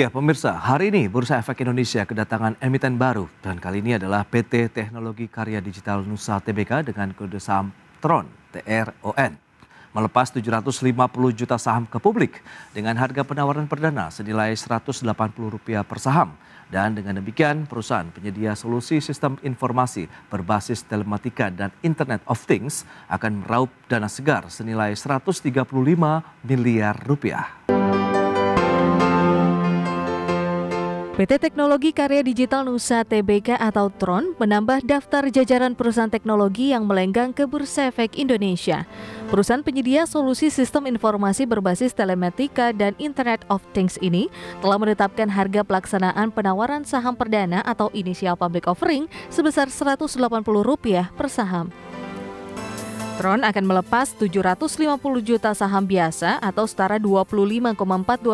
Ya pemirsa, hari ini Bursa Efek Indonesia kedatangan emiten baru dan kali ini adalah PT Teknologi Karya Digital Nusa Tbk dengan kode saham TRON, TRON. Melepas 750 juta saham ke publik dengan harga penawaran perdana senilai Rp180 per saham. Dan dengan demikian perusahaan penyedia solusi sistem informasi berbasis telematika dan Internet of Things akan meraup dana segar senilai 135 miliar rupiah. PT Teknologi Karya Digital Nusa Tbk atau TRON menambah daftar jajaran perusahaan teknologi yang melenggang ke Bursa Efek Indonesia. Perusahaan penyedia solusi sistem informasi berbasis telematika dan Internet of Things ini telah menetapkan harga pelaksanaan penawaran saham perdana atau initial public offering sebesar Rp180 per saham. Tron akan melepas 750 juta saham biasa atau setara 25,42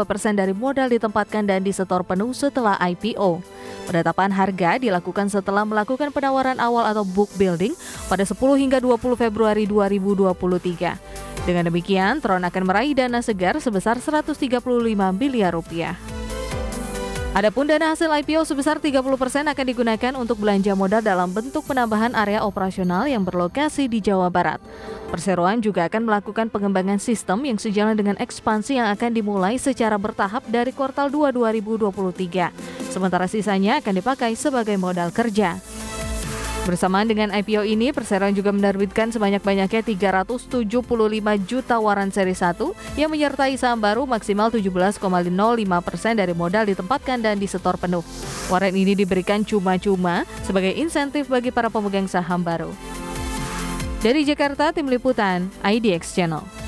persen dari modal ditempatkan dan disetor penuh setelah IPO. Penetapan harga dilakukan setelah melakukan penawaran awal atau book building pada 10 hingga 20 Februari 2023. Dengan demikian, Tron akan meraih dana segar sebesar 135 miliar rupiah. Adapun dana hasil IPO sebesar 30% akan digunakan untuk belanja modal dalam bentuk penambahan area operasional yang berlokasi di Jawa Barat. Perseroan juga akan melakukan pengembangan sistem yang sejalan dengan ekspansi yang akan dimulai secara bertahap dari kuartal 2 2023. Sementara sisanya akan dipakai sebagai modal kerja. Bersamaan dengan IPO ini, Perseroan juga menerbitkan sebanyak-banyaknya 375 juta waran seri 1 yang menyertai saham baru maksimal 17,05 persen dari modal ditempatkan dan disetor penuh. Waran ini diberikan cuma-cuma sebagai insentif bagi para pemegang saham baru. Dari Jakarta, Tim Liputan, IDX Channel.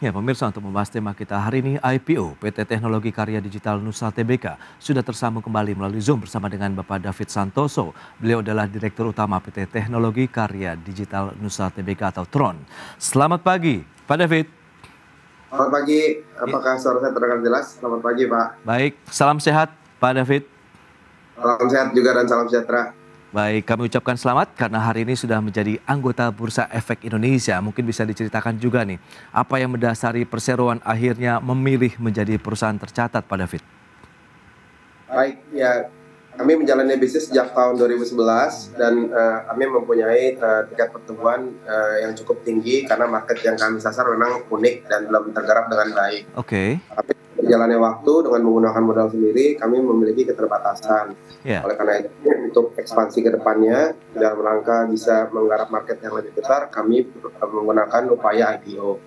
Ya pemirsa untuk membahas tema kita hari ini IPO PT Teknologi Karya Digital Nusa Tbk sudah tersambung kembali melalui Zoom bersama dengan Bapak David Santoso. Beliau adalah Direktur Utama PT Teknologi Karya Digital Nusa Tbk atau TRON. Selamat pagi Pak David. Selamat pagi, apakah suara saya terdengar jelas? Selamat pagi Pak. Baik, salam sehat Pak David. Salam sehat juga dan salam sejahtera. Baik, kami ucapkan selamat karena hari ini sudah menjadi anggota Bursa Efek Indonesia. Mungkin bisa diceritakan juga nih, apa yang mendasari perseroan akhirnya memilih menjadi perusahaan tercatat Pak David? Baik, ya kami menjalani bisnis sejak tahun 2011 dan uh, kami mempunyai uh, tingkat pertumbuhan uh, yang cukup tinggi karena market yang kami sasar memang unik dan belum tergarap dengan baik. Oke. Okay. Tapi berjalannya waktu dengan menggunakan modal sendiri, kami memiliki keterbatasan. Yeah. Oleh karena itu, untuk ekspansi ke depannya, dalam rangka bisa menggarap market yang lebih besar, kami menggunakan upaya IPO.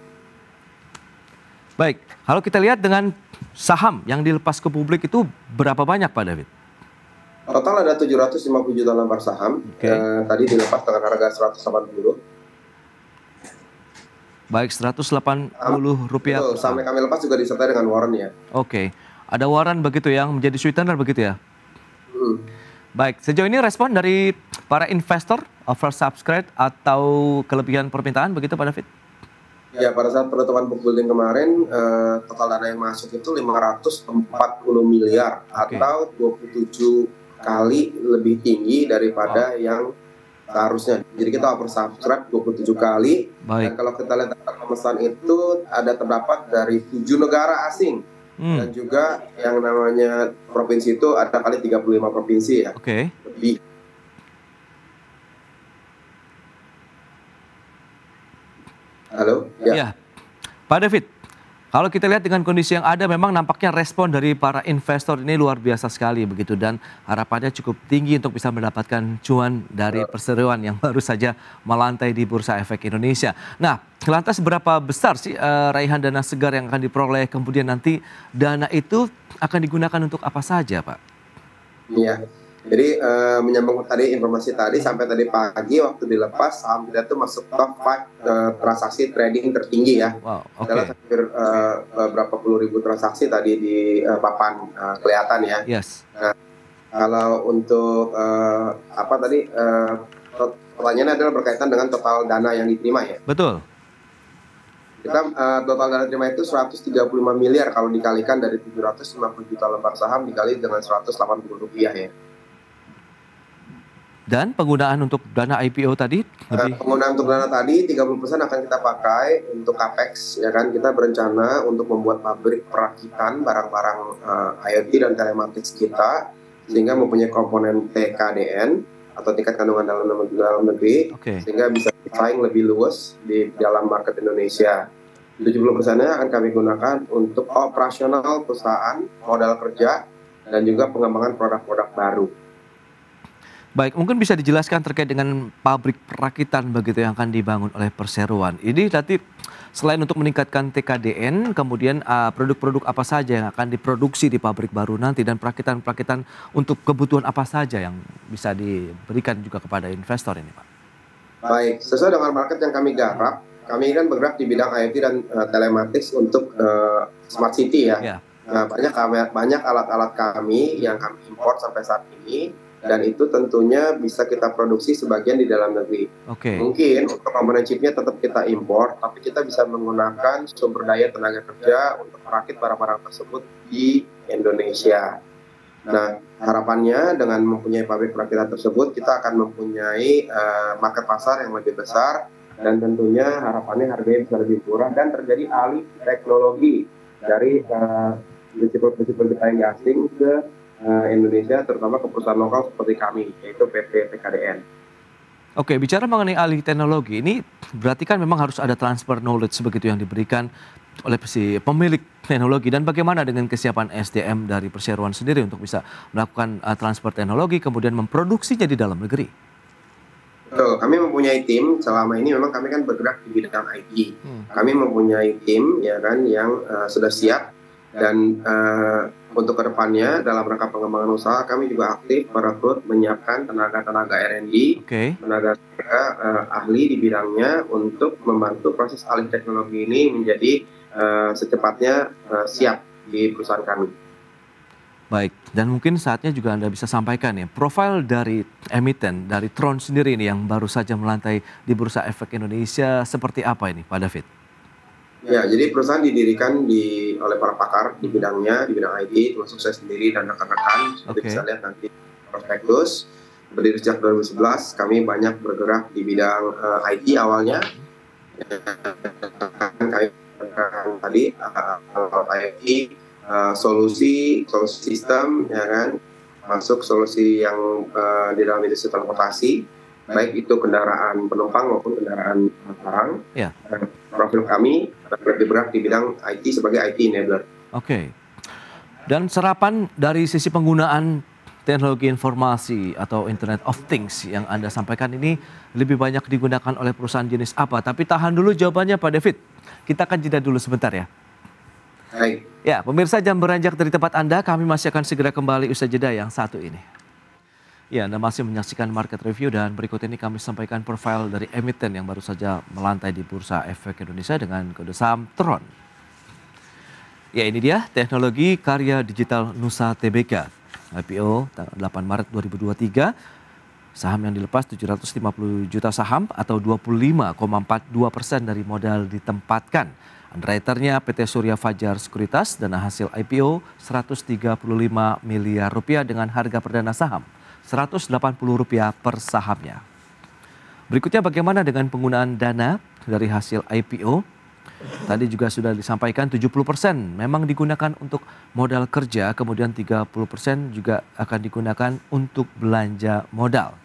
Baik, kalau kita lihat dengan saham yang dilepas ke publik itu berapa banyak Pak David? Total ada 750 juta lembar saham. Okay. Eh, tadi dilepas dengan harga 180 Baik, 180 rupiah. Betul, sampai kami lepas juga disertai dengan warren ya. Oke, okay. ada warren begitu yang menjadi sweetener begitu ya? Hmm. Baik, sejauh ini respon dari para investor oversubscribe atau kelebihan permintaan begitu Pak David? Ya, pada saat penutupan book building kemarin, eh, total dana yang masuk itu 540 miliar okay. atau 27 kali lebih tinggi daripada wow. yang seharusnya. Jadi kita oversubscribe 27 kali. Baik. Dan kalau kita lihat data pemesan itu ada terdapat dari tujuh negara asing. Hmm. Dan juga yang namanya provinsi itu ada kali 35 provinsi ya. Oke. Okay. Lebih. Halo? Ya. ya. Pak David, kalau kita lihat dengan kondisi yang ada memang nampaknya respon dari para investor ini luar biasa sekali begitu dan harapannya cukup tinggi untuk bisa mendapatkan cuan dari perseroan yang baru saja melantai di Bursa Efek Indonesia. Nah, lantas berapa besar sih uh, raihan dana segar yang akan diperoleh kemudian nanti dana itu akan digunakan untuk apa saja, Pak? Iya. Jadi uh, menyambung tadi informasi tadi sampai tadi pagi waktu dilepas saham kita itu masuk top 5 uh, eh, transaksi trading tertinggi ya. Wow, okay. Dalam hampir uh, berapa puluh ribu transaksi tadi di uh, papan uh, kelihatan ya. Yes. Nah, kalau untuk uh, apa tadi uh, pertanyaannya adalah berkaitan dengan total dana yang diterima ya. Betul. Kita uh, total dana terima itu 135 miliar kalau dikalikan dari 750 juta lembar saham dikali dengan 180 rupiah ya. Dan penggunaan untuk dana IPO tadi? Eh, lebih... penggunaan untuk dana tadi 30% akan kita pakai untuk capex ya kan kita berencana untuk membuat pabrik perakitan barang-barang uh, IoT dan telematics kita sehingga mempunyai komponen TKDN atau tingkat kandungan dalam dalam negeri okay. sehingga bisa bersaing lebih luas di dalam market Indonesia. 70 persennya akan kami gunakan untuk operasional perusahaan, modal kerja, dan juga pengembangan produk-produk baru. Baik, mungkin bisa dijelaskan terkait dengan pabrik perakitan begitu yang akan dibangun oleh perseroan. Ini nanti selain untuk meningkatkan TKDN, kemudian uh, produk-produk uh, apa saja yang akan diproduksi di pabrik baru nanti dan perakitan-perakitan untuk kebutuhan apa saja yang bisa diberikan juga kepada investor ini, Pak? Baik, sesuai dengan market yang kami garap, kami kan bergerak di bidang IoT dan uh, telematics untuk uh, smart city ya. ya. Nah, banyak banyak alat-alat kami yang kami import sampai saat ini dan itu tentunya bisa kita produksi sebagian di dalam negeri. Oke. Okay. Mungkin untuk komponen chipnya tetap kita impor, tapi kita bisa menggunakan sumber daya tenaga kerja untuk merakit barang-barang tersebut di Indonesia. Nah, harapannya dengan mempunyai pabrik perakitan tersebut, kita akan mempunyai uh, market pasar yang lebih besar dan tentunya harapannya harganya bisa lebih murah dan terjadi alih teknologi dari uh, prinsip-prinsip yang asing ke uh, Indonesia, terutama ke perusahaan lokal seperti kami, yaitu PT PKDN. Oke, bicara mengenai alih teknologi, ini berarti kan memang harus ada transfer knowledge begitu yang diberikan oleh si pemilik teknologi dan bagaimana dengan kesiapan SDM dari perseroan sendiri untuk bisa melakukan uh, transfer teknologi kemudian memproduksinya di dalam negeri. Betul, kami mempunyai tim selama ini memang kami kan bergerak di bidang IT. Hmm. Kami mempunyai tim ya kan yang uh, sudah siap dan uh, untuk ke depannya dalam rangka pengembangan usaha kami juga aktif merekrut menyiapkan tenaga-tenaga R&D, okay. tenaga uh, ahli di bidangnya untuk membantu proses alih teknologi ini menjadi uh, secepatnya uh, siap di perusahaan kami. Baik, dan mungkin saatnya juga Anda bisa sampaikan ya, profil dari emiten, dari Tron sendiri ini yang baru saja melantai di Bursa Efek Indonesia seperti apa ini Pak David? Ya, jadi perusahaan didirikan di oleh para pakar di bidangnya, di bidang IT, termasuk saya sendiri dan rekan-rekan. Seperti okay. bisa lihat nanti prospektus. Berdiri sejak 2011, kami banyak bergerak di bidang uh, eh, IT awalnya. Kami tadi uh, eh, IT, uh, solusi, solusi sistem, ya kan, masuk solusi yang uh, di dalam industri transportasi baik itu kendaraan penumpang maupun kendaraan barang. Ya. Profil kami lebih berat di bidang IT sebagai IT enabler. Oke. Okay. Dan serapan dari sisi penggunaan teknologi informasi atau Internet of Things yang Anda sampaikan ini lebih banyak digunakan oleh perusahaan jenis apa? Tapi tahan dulu jawabannya Pak David. Kita akan jeda dulu sebentar ya. Baik. Ya, pemirsa jam beranjak dari tempat Anda, kami masih akan segera kembali usai jeda yang satu ini. Ya, Anda masih menyaksikan market review dan berikut ini kami sampaikan profil dari emiten yang baru saja melantai di Bursa Efek Indonesia dengan kode saham Tron. Ya, ini dia teknologi karya digital Nusa TBK. IPO tanggal 8 Maret 2023. Saham yang dilepas 750 juta saham atau 25,42 persen dari modal ditempatkan. Underwriternya PT Surya Fajar Sekuritas dana hasil IPO 135 miliar rupiah dengan harga perdana saham Rp180 per sahamnya. Berikutnya bagaimana dengan penggunaan dana dari hasil IPO? Tadi juga sudah disampaikan 70% memang digunakan untuk modal kerja, kemudian 30% juga akan digunakan untuk belanja modal.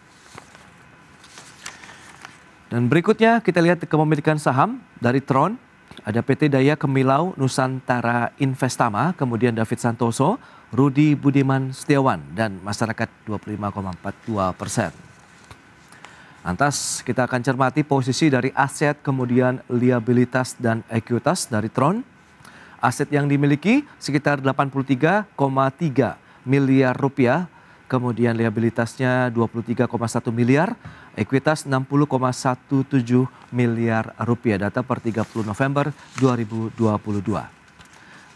Dan berikutnya kita lihat kepemilikan saham dari Tron. Ada PT Daya Kemilau Nusantara Investama, kemudian David Santoso, Rudi Budiman Setiawan dan masyarakat 25,42 persen. Lantas kita akan cermati posisi dari aset kemudian liabilitas dan ekuitas dari Tron. Aset yang dimiliki sekitar 83,3 miliar rupiah, kemudian liabilitasnya 23,1 miliar, ekuitas 60,17 miliar rupiah data per 30 November 2022.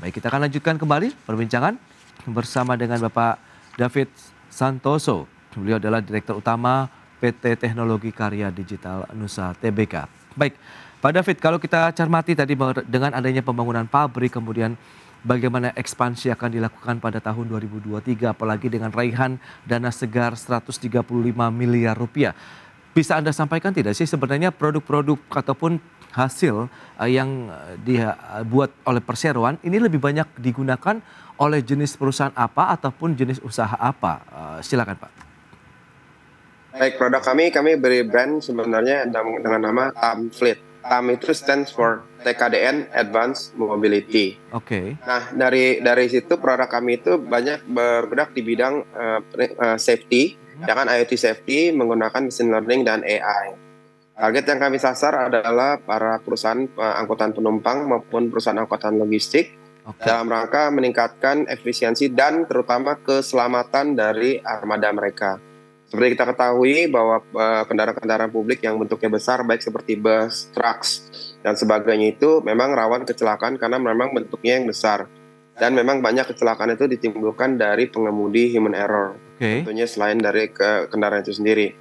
Baik, kita akan lanjutkan kembali perbincangan bersama dengan Bapak David Santoso. Beliau adalah Direktur Utama PT Teknologi Karya Digital Nusa TBK. Baik, Pak David, kalau kita cermati tadi dengan adanya pembangunan pabrik, kemudian bagaimana ekspansi akan dilakukan pada tahun 2023 apalagi dengan raihan dana segar 135 miliar rupiah. Bisa Anda sampaikan tidak sih sebenarnya produk-produk ataupun hasil uh, yang dibuat oleh perseroan ini lebih banyak digunakan oleh jenis perusahaan apa ataupun jenis usaha apa? Silakan Pak. Baik, produk kami kami beri brand sebenarnya dengan nama Tamfleet. TAM itu stands for TKDN Advanced Mobility. Oke. Okay. Nah dari dari situ produk kami itu banyak bergerak di bidang uh, uh, safety, dengan IoT safety menggunakan machine learning dan AI. Target yang kami sasar adalah para perusahaan uh, angkutan penumpang maupun perusahaan angkutan logistik okay. dalam rangka meningkatkan efisiensi dan terutama keselamatan dari armada mereka. Seperti kita ketahui bahwa eh, kendaraan-kendaraan publik yang bentuknya besar baik seperti bus, trucks dan sebagainya itu memang rawan kecelakaan karena memang bentuknya yang besar. Dan memang banyak kecelakaan itu ditimbulkan dari pengemudi human error. Okay. Tentunya selain dari ke kendaraan itu sendiri.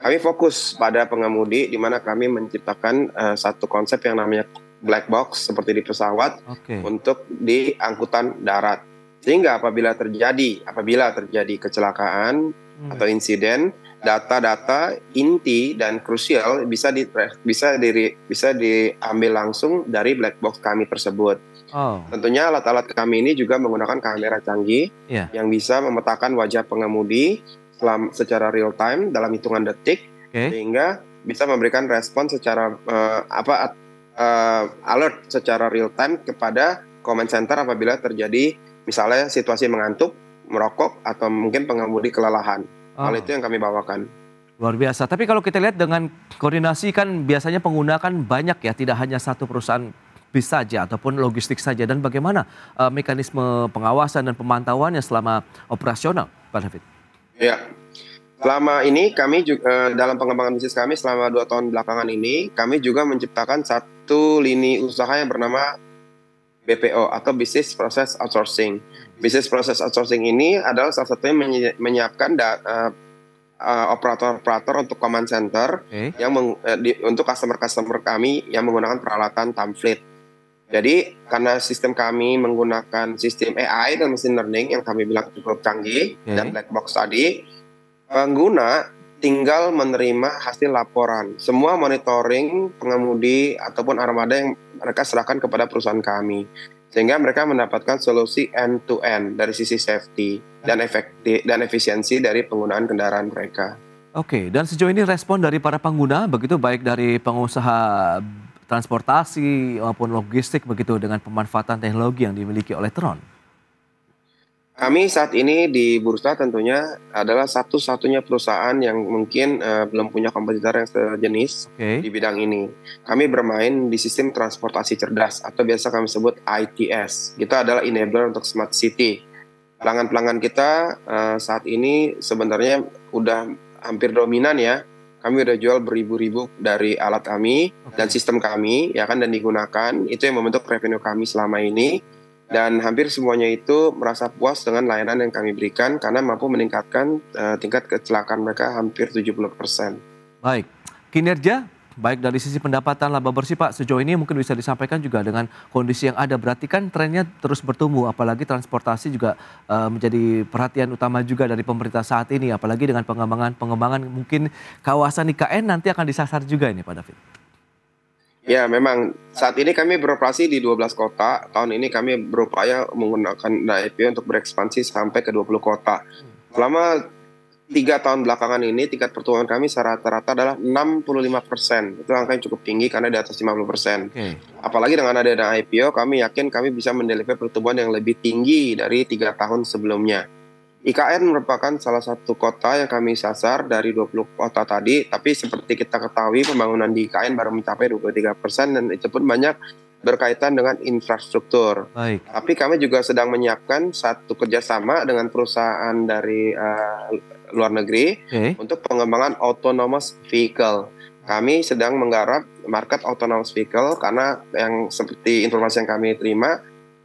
Kami fokus pada pengemudi di mana kami menciptakan uh, satu konsep yang namanya black box seperti di pesawat okay. untuk di angkutan darat. Sehingga apabila terjadi apabila terjadi kecelakaan hmm. atau insiden, data-data inti dan krusial bisa di bisa diri bisa diambil langsung dari black box kami tersebut. Oh. Tentunya alat-alat kami ini juga menggunakan kamera canggih yeah. yang bisa memetakan wajah pengemudi selam, secara real time dalam hitungan detik okay. sehingga bisa memberikan respon secara uh, apa uh, alert secara real time kepada comment center apabila terjadi misalnya situasi mengantuk, merokok atau mungkin pengemudi kelelahan. Oh. Hal itu yang kami bawakan. Luar biasa. Tapi kalau kita lihat dengan koordinasi kan biasanya pengguna kan banyak ya, tidak hanya satu perusahaan bis saja ataupun logistik saja. Dan bagaimana uh, mekanisme pengawasan dan pemantauannya selama operasional, Pak David? Ya, selama ini kami juga uh, dalam pengembangan bisnis kami selama dua tahun belakangan ini, kami juga menciptakan satu lini usaha yang bernama BPO atau Business Process Outsourcing. Business Process Outsourcing ini adalah salah satunya menyiapkan uh, uh, operator-operator untuk command center okay. yang meng, uh, di, untuk customer-customer kami yang menggunakan peralatan Tamfleet. Jadi karena sistem kami menggunakan sistem AI dan machine learning yang kami bilang cukup canggih okay. dan black box tadi, pengguna tinggal menerima hasil laporan. Semua monitoring pengemudi ataupun armada yang mereka serahkan kepada perusahaan kami sehingga mereka mendapatkan solusi end to end dari sisi safety dan efektif dan efisiensi dari penggunaan kendaraan mereka. Oke, dan sejauh ini respon dari para pengguna begitu baik dari pengusaha transportasi maupun logistik begitu dengan pemanfaatan teknologi yang dimiliki oleh Tron. Kami saat ini di bursa tentunya adalah satu-satunya perusahaan yang mungkin uh, belum punya kompetitor yang sejenis okay. di bidang ini. Kami bermain di sistem transportasi cerdas atau biasa kami sebut ITS. Itu adalah enabler untuk smart city. Pelanggan-pelanggan kita uh, saat ini sebenarnya udah hampir dominan ya. Kami udah jual beribu-ribu dari alat kami okay. dan sistem kami ya kan dan digunakan. Itu yang membentuk revenue kami selama ini dan hampir semuanya itu merasa puas dengan layanan yang kami berikan karena mampu meningkatkan uh, tingkat kecelakaan mereka hampir 70%. Baik, kinerja baik dari sisi pendapatan laba bersih Pak sejauh ini mungkin bisa disampaikan juga dengan kondisi yang ada berarti kan trennya terus bertumbuh apalagi transportasi juga uh, menjadi perhatian utama juga dari pemerintah saat ini apalagi dengan pengembangan pengembangan mungkin kawasan IKN nanti akan disasar juga ini Pak David. Ya, memang saat ini kami beroperasi di 12 kota. Tahun ini kami berupaya menggunakan IPO untuk berekspansi sampai ke 20 kota. Selama tiga tahun belakangan ini tingkat pertumbuhan kami secara rata-rata adalah 65 persen. Itu angka yang cukup tinggi karena di atas 50 persen. Okay. Apalagi dengan adanya IPO, kami yakin kami bisa mendeliver pertumbuhan yang lebih tinggi dari tiga tahun sebelumnya. IKN merupakan salah satu kota yang kami sasar dari 20 kota tadi, tapi seperti kita ketahui pembangunan di IKN baru mencapai 23 persen dan itu pun banyak berkaitan dengan infrastruktur. Baik. Tapi kami juga sedang menyiapkan satu kerjasama dengan perusahaan dari uh, luar negeri okay. untuk pengembangan autonomous vehicle. Kami sedang menggarap market autonomous vehicle karena yang seperti informasi yang kami terima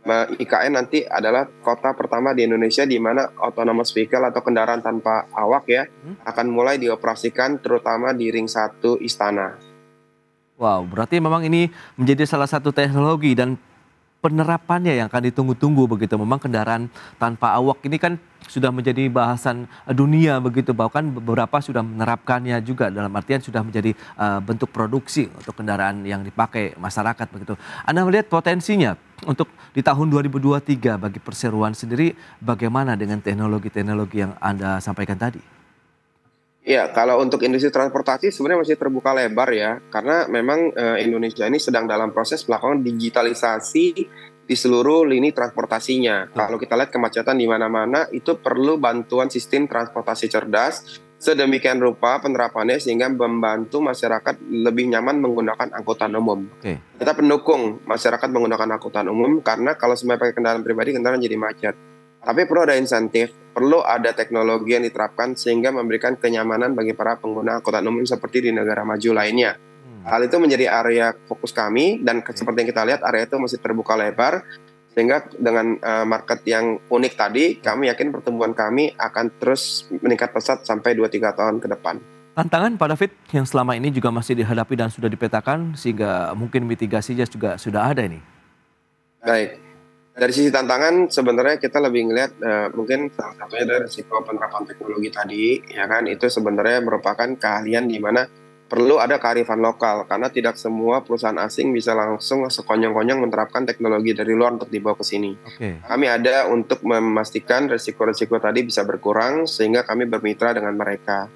IKN nanti adalah kota pertama di Indonesia di mana autonomous vehicle atau kendaraan tanpa awak ya hmm? akan mulai dioperasikan terutama di ring 1 istana. Wow, berarti memang ini menjadi salah satu teknologi dan penerapannya yang akan ditunggu-tunggu begitu. Memang kendaraan tanpa awak ini kan sudah menjadi bahasan dunia begitu bahkan beberapa sudah menerapkannya juga dalam artian sudah menjadi uh, bentuk produksi untuk kendaraan yang dipakai masyarakat begitu. Anda melihat potensinya untuk di tahun 2023 bagi perseroan sendiri bagaimana dengan teknologi-teknologi yang Anda sampaikan tadi? Ya, kalau untuk industri transportasi sebenarnya masih terbuka lebar ya, karena memang uh, Indonesia ini sedang dalam proses melakukan digitalisasi di seluruh lini transportasinya. Hmm. Kalau kita lihat kemacetan di mana-mana, itu perlu bantuan sistem transportasi cerdas. Sedemikian rupa penerapannya sehingga membantu masyarakat lebih nyaman menggunakan angkutan umum. Okay. Kita pendukung masyarakat menggunakan angkutan umum karena kalau semua pakai kendaraan pribadi, kendaraan jadi macet. Tapi perlu ada insentif, perlu ada teknologi yang diterapkan sehingga memberikan kenyamanan bagi para pengguna angkutan umum seperti di negara maju lainnya. Hmm. Hal itu menjadi area fokus kami dan seperti yang kita lihat area itu masih terbuka lebar sehingga dengan uh, market yang unik tadi kami yakin pertumbuhan kami akan terus meningkat pesat sampai 2-3 tahun ke depan. Tantangan Pak David yang selama ini juga masih dihadapi dan sudah dipetakan sehingga mungkin mitigasinya juga sudah ada ini. Baik, dari sisi tantangan sebenarnya kita lebih ngelihat uh, mungkin salah satunya dari risiko penerapan teknologi tadi ya kan itu sebenarnya merupakan keahlian di mana perlu ada kearifan lokal karena tidak semua perusahaan asing bisa langsung sekonyong-konyong menerapkan teknologi dari luar untuk dibawa ke sini. Okay. Kami ada untuk memastikan risiko-risiko tadi bisa berkurang sehingga kami bermitra dengan mereka.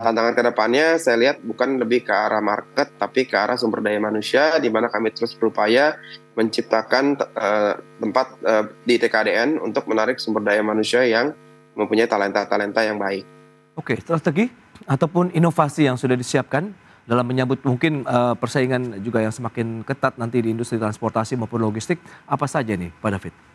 Tantangan ke depannya saya lihat bukan lebih ke arah market tapi ke arah sumber daya manusia di mana kami terus berupaya menciptakan uh, tempat uh, di TKDN untuk menarik sumber daya manusia yang mempunyai talenta-talenta yang baik. Oke, strategi ataupun inovasi yang sudah disiapkan dalam menyambut mungkin uh, persaingan juga yang semakin ketat nanti di industri transportasi maupun logistik apa saja nih Pak David?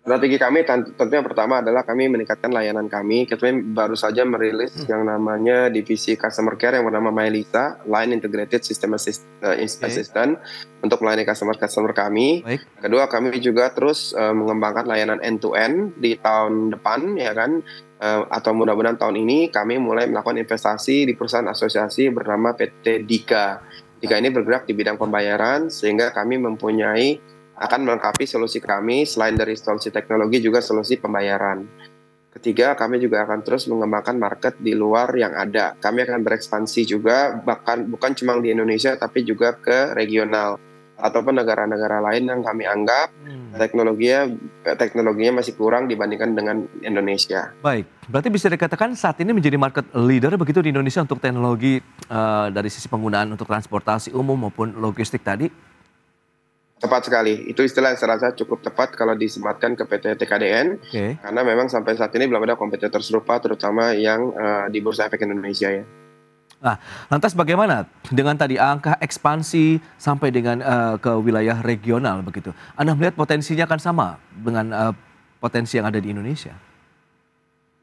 Strategi kami tentunya pertama adalah kami meningkatkan layanan kami. Kita baru saja merilis hmm. yang namanya divisi customer care yang bernama MyLita, Line Integrated System Assist, uh, Assistant untuk melayani customer-customer kami. Baik. Kedua, kami juga terus uh, mengembangkan layanan end-to-end -end di tahun depan, ya kan? Uh, atau mudah-mudahan tahun ini kami mulai melakukan investasi di perusahaan asosiasi bernama PT Dika. Dika ini bergerak di bidang pembayaran sehingga kami mempunyai akan melengkapi solusi kami selain dari solusi teknologi juga solusi pembayaran. Ketiga, kami juga akan terus mengembangkan market di luar yang ada. Kami akan berekspansi juga bahkan bukan cuma di Indonesia tapi juga ke regional ataupun negara-negara lain yang kami anggap hmm. teknologinya teknologinya masih kurang dibandingkan dengan Indonesia. Baik, berarti bisa dikatakan saat ini menjadi market leader begitu di Indonesia untuk teknologi uh, dari sisi penggunaan untuk transportasi umum maupun logistik tadi. Tepat sekali. Itu istilah yang saya rasa cukup tepat kalau disematkan ke PT TKDN. Okay. Karena memang sampai saat ini belum ada kompetitor serupa terutama yang uh, di Bursa Efek Indonesia ya. Nah, lantas bagaimana dengan tadi angka ekspansi sampai dengan uh, ke wilayah regional begitu? Anda melihat potensinya akan sama dengan uh, potensi yang ada di Indonesia?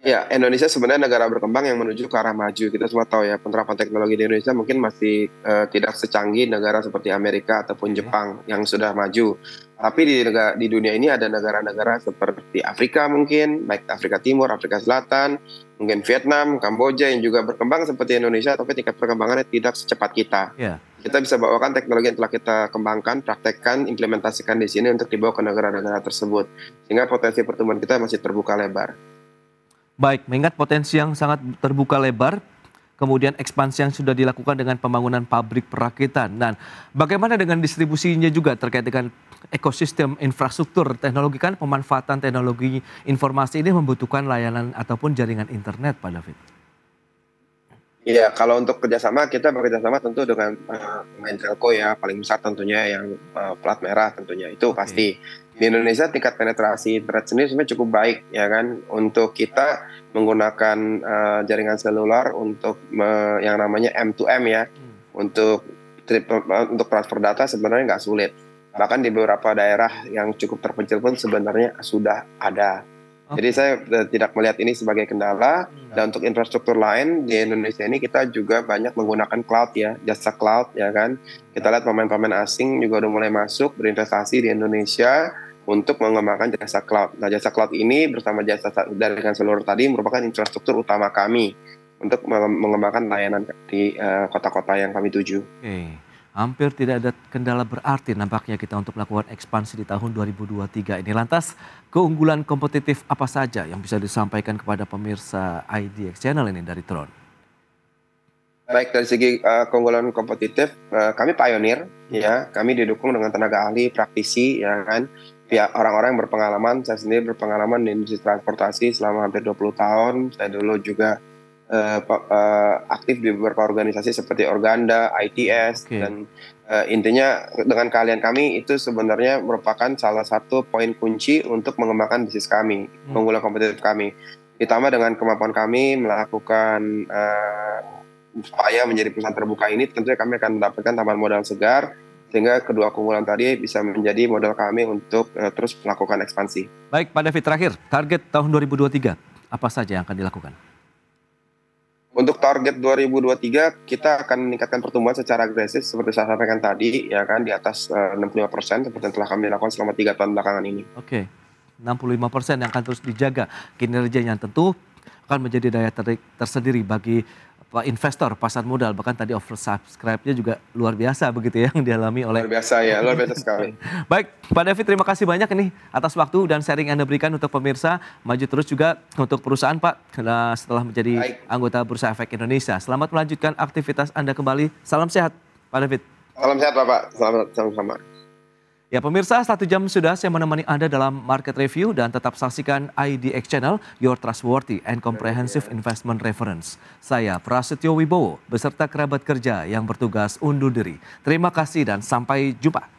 Ya, Indonesia sebenarnya negara berkembang yang menuju ke arah maju. Kita semua tahu ya, penerapan teknologi di Indonesia mungkin masih uh, tidak secanggih negara seperti Amerika ataupun Jepang yang sudah maju. Tapi di negara di dunia ini ada negara-negara seperti Afrika mungkin, baik Afrika Timur, Afrika Selatan, mungkin Vietnam, Kamboja yang juga berkembang seperti Indonesia, tapi tingkat perkembangannya tidak secepat kita. Yeah. Kita bisa bawakan teknologi yang telah kita kembangkan, praktekkan, implementasikan di sini untuk dibawa ke negara-negara tersebut, sehingga potensi pertumbuhan kita masih terbuka lebar. Baik, mengingat potensi yang sangat terbuka lebar, kemudian ekspansi yang sudah dilakukan dengan pembangunan pabrik perakitan. Dan bagaimana dengan distribusinya juga terkait dengan ekosistem infrastruktur teknologi kan pemanfaatan teknologi informasi ini membutuhkan layanan ataupun jaringan internet Pak David. Iya, kalau untuk kerjasama kita bekerjasama tentu dengan uh, main telco ya paling besar tentunya yang uh, plat merah tentunya. Itu okay. pasti. Di Indonesia tingkat penetrasi internet sendiri sebenarnya cukup baik ya kan? Untuk kita menggunakan uh, jaringan seluler untuk me, yang namanya M2M ya. Hmm. untuk trip, untuk transfer data sebenarnya nggak sulit. Bahkan di beberapa daerah yang cukup terpencil pun sebenarnya sudah ada Okay. Jadi saya tidak melihat ini sebagai kendala hmm. dan untuk infrastruktur lain di Indonesia ini kita juga banyak menggunakan cloud ya, jasa cloud ya kan. Kita lihat pemain-pemain asing juga udah mulai masuk berinvestasi di Indonesia untuk mengembangkan jasa cloud. Nah, jasa cloud ini bersama jasa jaringan seluruh tadi merupakan infrastruktur utama kami untuk mengembangkan layanan di kota eh, kota-kota yang kami tuju. Okay. Hampir tidak ada kendala berarti nampaknya kita untuk melakukan ekspansi di tahun 2023 ini. Lantas, keunggulan kompetitif apa saja yang bisa disampaikan kepada pemirsa IDX Channel ini dari Tron? Baik dari segi uh, keunggulan kompetitif, uh, kami pionir, ya, kami didukung dengan tenaga ahli, praktisi, ya kan, pihak orang-orang yang berpengalaman. Saya sendiri berpengalaman di industri transportasi selama hampir 20 tahun. Saya dulu juga uh, uh, aktif di beberapa organisasi seperti Organda, ITS, okay. dan uh, intinya dengan kalian kami itu sebenarnya merupakan salah satu poin kunci untuk mengembangkan bisnis kami, hmm. keunggulan kompetitif kami. Ditambah dengan kemampuan kami melakukan uh, supaya menjadi perusahaan terbuka ini tentunya kami akan mendapatkan tambahan modal segar sehingga kedua keunggulan tadi bisa menjadi modal kami untuk uh, terus melakukan ekspansi. Baik, Pak David terakhir, target tahun 2023 apa saja yang akan dilakukan? Untuk target 2023 kita akan meningkatkan pertumbuhan secara agresif seperti saya sampaikan tadi ya kan di atas uh, 65% seperti yang telah kami lakukan selama tiga tahun belakangan ini. Oke, okay. 65% yang akan terus dijaga kinerjanya tentu akan menjadi daya tarik tersendiri bagi investor pasar modal bahkan tadi oversubscribe-nya juga luar biasa begitu ya yang dialami oleh luar biasa ya luar biasa sekali. Baik Pak David terima kasih banyak ini atas waktu dan sharing Anda berikan untuk pemirsa maju terus juga untuk perusahaan Pak setelah menjadi Baik. anggota Bursa Efek Indonesia. Selamat melanjutkan aktivitas Anda kembali. Salam sehat Pak David. Salam sehat Bapak. Selamat sama-sama. Ya pemirsa, satu jam sudah saya menemani Anda dalam market review dan tetap saksikan IDX Channel, your trustworthy and comprehensive investment reference. Saya Prasetyo Wibowo, beserta kerabat kerja yang bertugas undur diri. Terima kasih dan sampai jumpa.